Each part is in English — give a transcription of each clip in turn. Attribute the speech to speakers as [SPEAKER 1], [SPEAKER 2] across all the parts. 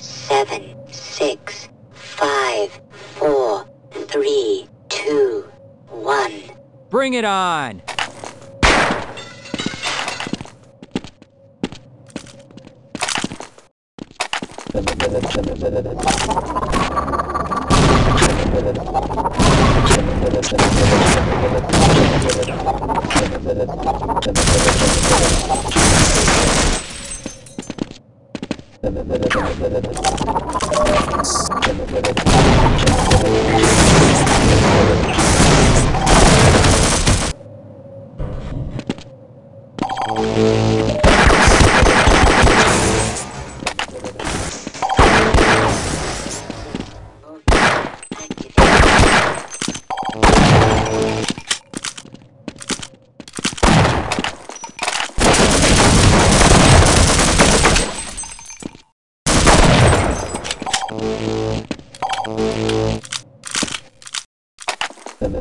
[SPEAKER 1] seven, six, five, four, three, two, one.
[SPEAKER 2] Bring it on!
[SPEAKER 1] Thank you.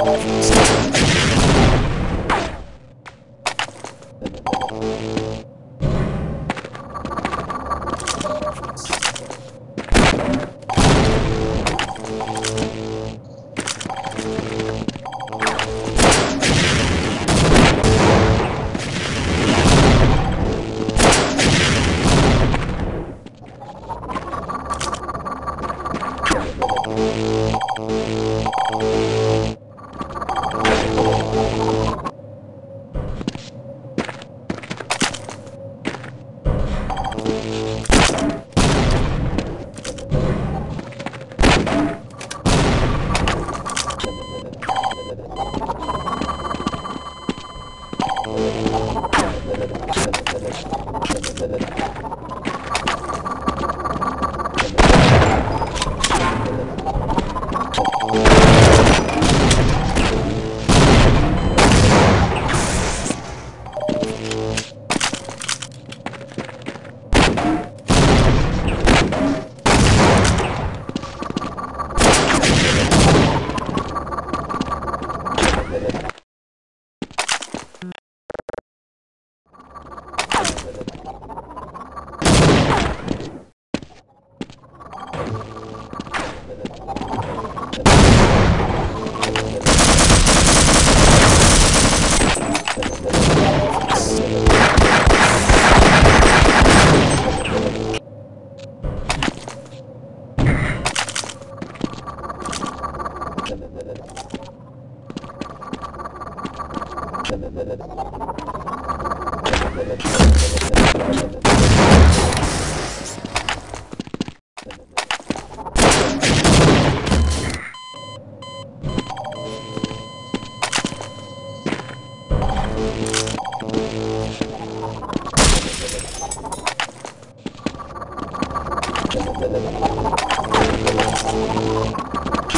[SPEAKER 1] Oh, my God.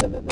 [SPEAKER 1] Thank